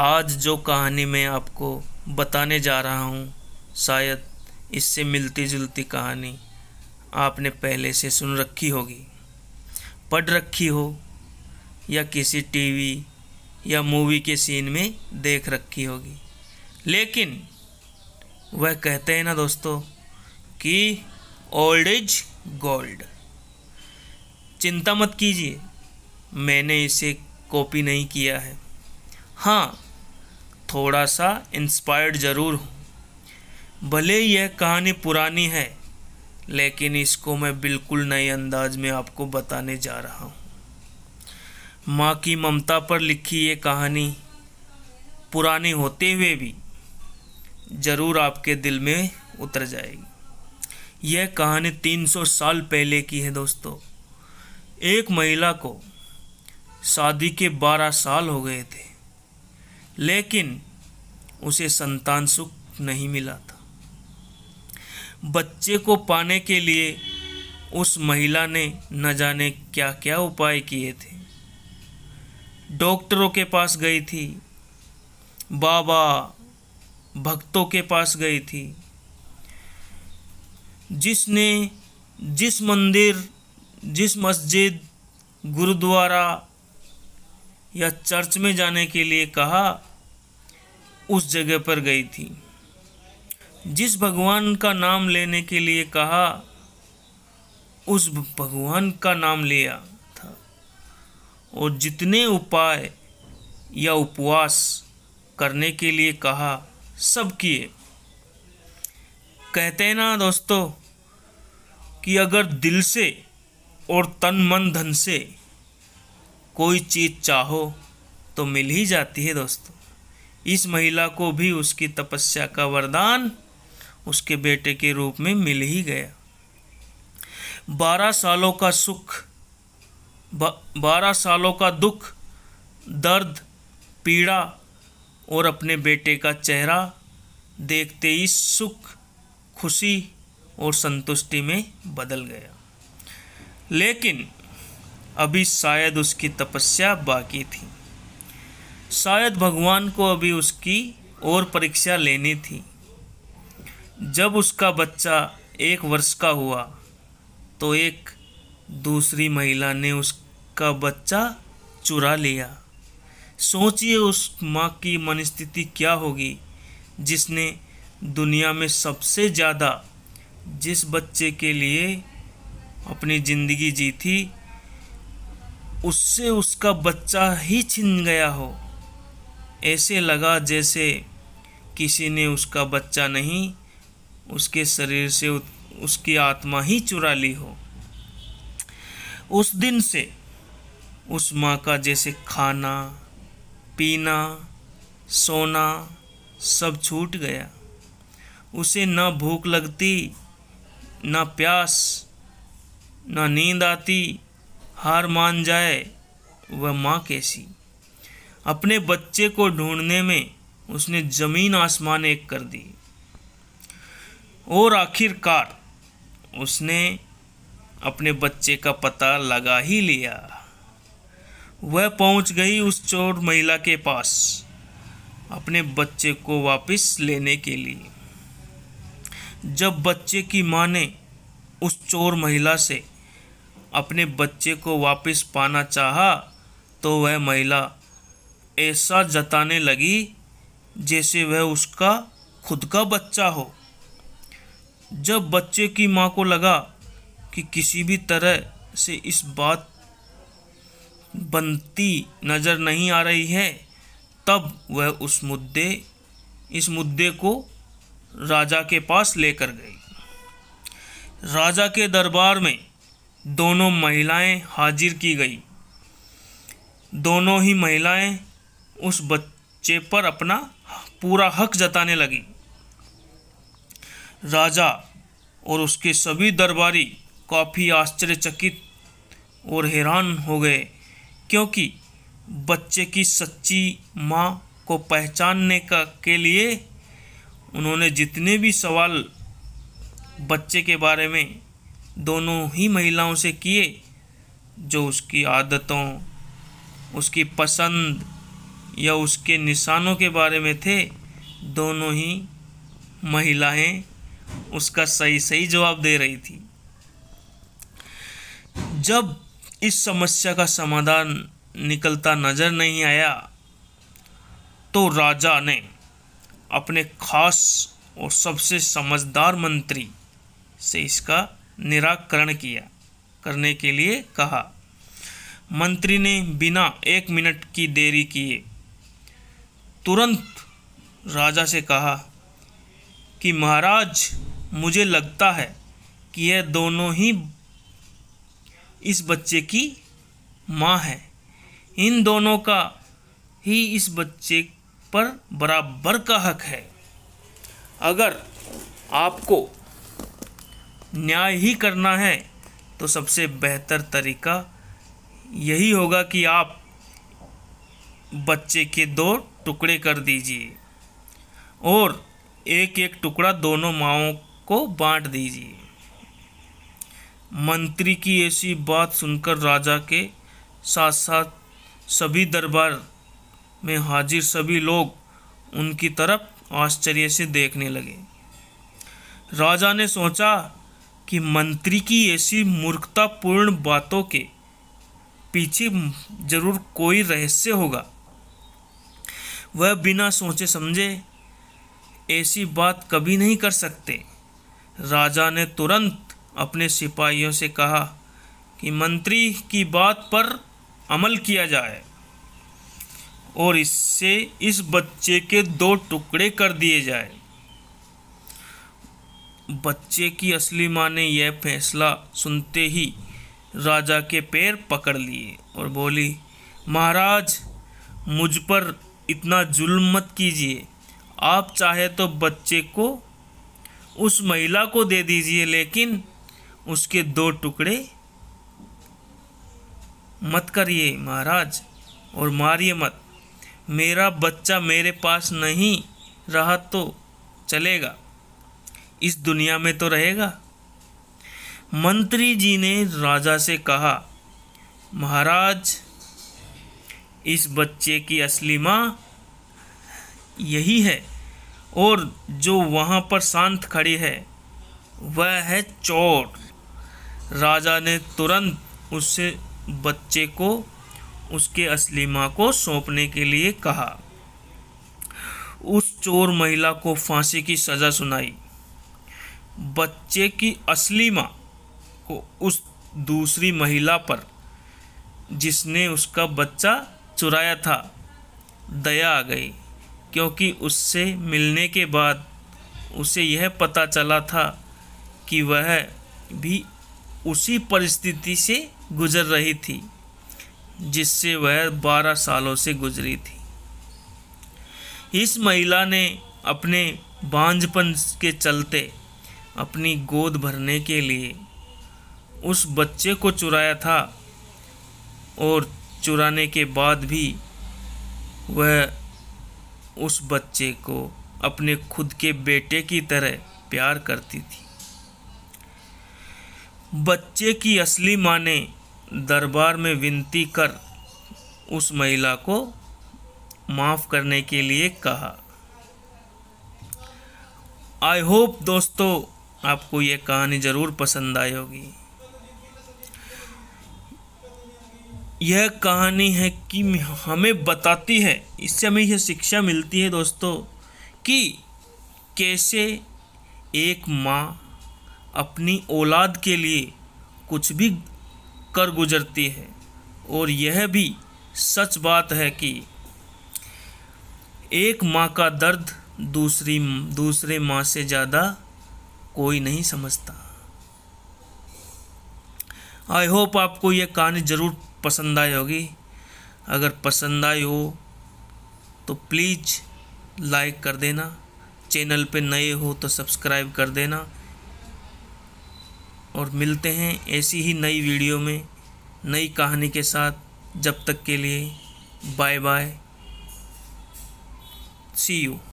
आज जो कहानी मैं आपको बताने जा रहा हूँ, शायद इससे मिलती जुलती कहानी आपने पहले से सुन रखी होगी। पढ़ रखी हो या किसी टीवी या मूवी के सीन में देख रखी होगी। लेकिन वह कहते हैं ना दोस्तों कि ओल्ड इज़ गोल्ड चिंता मत कीजिए, मैंने इसे कॉपी नहीं किया है। हाँ थोड़ा सा इंस्पायर्ड ज़रूर हूँ। भले यह कहानी पुरानी है, लेकिन इसको मैं बिल्कुल नए अंदाज में आपको बताने जा रहा हूँ। माँ की ममता पर लिखी ये कहानी पुरानी होते हुए भी ज़रूर आपके दिल में उतर जाएगी। यह कहानी 300 साल पहले की है दोस्तों। एक महिला को शादी के 12 साल हो गए थे। लेकिन उसे संतान सुख नहीं मिला था। बच्चे को पाने के लिए उस महिला ने न जाने क्या क्या उपाय किए थे। डॉक्टरों के पास गई थी, बाबा भक्तों के पास गई थी, जिसने जिस मंदिर, जिस मस्जिद, गुरुद्वारा या चर्च में जाने के लिए कहा उस जगह पर गई थी। जिस भगवान का नाम लेने के लिए कहा, उस भगवान का नाम लिया था। और जितने उपाय या उपवास करने के लिए कहा, सब किए। कहते हैं ना दोस्तों, कि अगर दिल से और तन मन धन से कोई चीज़ चाहो तो मिल ही जाती है दोस्तों। इस महिला को भी उसकी तपस्या का वरदान उसके बेटे के रूप में मिल ही गया। बारह सालों का सुख बारह सालों का दुख, दर्द, पीड़ा और अपने बेटे का चेहरा देखते ही सुख, खुशी और संतुष्टि में बदल गया। लेकिन अभी शायद उसकी तपस्या बाकी थी। शायद भगवान को अभी उसकी और परीक्षा लेनी थी। जब उसका बच्चा एक वर्ष का हुआ तो एक दूसरी महिला ने उसका बच्चा चुरा लिया। सोचिए उस माँ की मनस्थिति क्या होगी, जिसने दुनिया में सबसे ज़्यादा जिस बच्चे के लिए अपनी ज़िंदगी जी थी, उससे उसका बच्चा ही छिन गया हो। ऐसे लगा जैसे किसी ने उसका बच्चा नहीं, उसके शरीर से उसकी आत्मा ही चुरा ली हो। उस दिन से उस माँ का जैसे खाना, पीना, सोना सब छूट गया। उसे न भूख लगती, न प्यास, ना नींद आती, हार मान जाए, वह माँ कैसी? अपने बच्चे को ढूँढने में उसने ज़मीन आसमान एक कर दी। और आखिरकार उसने अपने बच्चे का पता लगा ही लिया। वह पहुँच गई उस चोर महिला के पास अपने बच्चे को वापस लेने के लिए। जब बच्चे की माँ ने उस चोर महिला से अपने बच्चे को वापस पाना चाहा तो वह महिला ऐसा जताने लगी जैसे वह उसका खुद का बच्चा हो। जब बच्चे की माँ को लगा कि किसी भी तरह से इस बात बनती नज़र नहीं आ रही है, तब वह उस मुद्दे, इस मुद्दे को राजा के पास लेकर गई। राजा के दरबार में दोनों महिलाएँ हाजिर की गई। दोनों ही महिलाएँ उस बच्चे पर अपना पूरा हक जताने लगी। राजा और उसके सभी दरबारी काफ़ी आश्चर्यचकित और हैरान हो गए, क्योंकि बच्चे की सच्ची माँ को पहचानने का के लिए उन्होंने जितने भी सवाल बच्चे के बारे में दोनों ही महिलाओं से किए, जो उसकी आदतों, उसकी पसंद या उसके निशानों के बारे में थे, दोनों ही महिलाएँ उसका सही सही जवाब दे रही थी। जब इस समस्या का समाधान निकलता नज़र नहीं आया तो राजा ने अपने खास और सबसे समझदार मंत्री से इसका निराकरण किया, करने के लिए कहा। मंत्री ने बिना एक मिनट की देरी किए तुरंत राजा से कहा कि महाराज, मुझे लगता है कि यह दोनों ही इस बच्चे की माँ है। इन दोनों का ही इस बच्चे पर बराबर का हक है। अगर आपको न्याय ही करना है तो सबसे बेहतर तरीका यही होगा कि आप बच्चे के दो टुकड़े कर दीजिए और एक एक टुकड़ा दोनों माओं को बांट दीजिए। मंत्री की ऐसी बात सुनकर राजा के साथ साथ सभी दरबार में हाजिर सभी लोग उनकी तरफ़ आश्चर्य से देखने लगे। राजा ने सोचा कि मंत्री की ऐसी मूर्खतापूर्ण बातों के पीछे ज़रूर कोई रहस्य होगा। वह बिना सोचे समझे ऐसी बात कभी नहीं कर सकते। राजा ने तुरंत अपने सिपाहियों से कहा कि मंत्री की बात पर अमल किया जाए और इससे इस बच्चे के दो टुकड़े कर दिए जाए। बच्चे की असली माँ ने यह फैसला सुनते ही राजा के पैर पकड़ लिए और बोली, महाराज, मुझ पर इतना जुल्म मत कीजिए। आप चाहे तो बच्चे को, उस महिला को दे दीजिए, लेकिन उसके दो टुकड़े मत करिए महाराज, और मारिए मत। मेरा बच्चा मेरे पास नहीं रहा तो चलेगा। इस दुनिया में तो रहेगा। मंत्री जी ने राजा से कहा, महाराज इस बच्चे की असली माँ यही है और जो वहाँ पर शांत खड़ी है, वह है चोर। राजा ने तुरंत उससे बच्चे को, उसके असली माँ को सौंपने के लिए कहा। उस चोर महिला को फांसी की सज़ा सुनाई। बच्चे की असली माँ को उस दूसरी महिला पर, जिसने उसका बच्चा चुराया था। दया आ गई, क्योंकि उससे मिलने के बाद उसे यह पता चला था कि वह भी उसी परिस्थिति से गुजर रही थी, जिससे वह बारह सालों से गुजरी थी। इस महिला ने अपने बांझपन के चलते अपनी गोद भरने के लिए उस बच्चे को चुराया था और चुराने के बाद भी वह उस बच्चे को अपने खुद के बेटे की तरह प्यार करती थी। बच्चे की असली माँ ने दरबार में विनती कर उस महिला को माफ़ करने के लिए कहा। आई होप दोस्तों, आपको ये कहानी ज़रूर पसंद आई होगी। यह कहानी है कि हमें बताती है, इससे हमें यह शिक्षा मिलती है दोस्तों, कि कैसे एक माँ अपनी औलाद के लिए कुछ भी कर गुजरती है। और यह भी सच बात है कि एक माँ का दर्द दूसरी, दूसरे माँ से ज़्यादा कोई नहीं समझता। आई होप आपको यह कहानी ज़रूर पसंद आई होगी। अगर पसंद आई हो तो प्लीज़ लाइक कर देना। चैनल पे नए हो तो सब्सक्राइब कर देना। और मिलते हैं ऐसी ही नई वीडियो में, नई कहानी के साथ। जब तक के लिए बाय बाय सी यू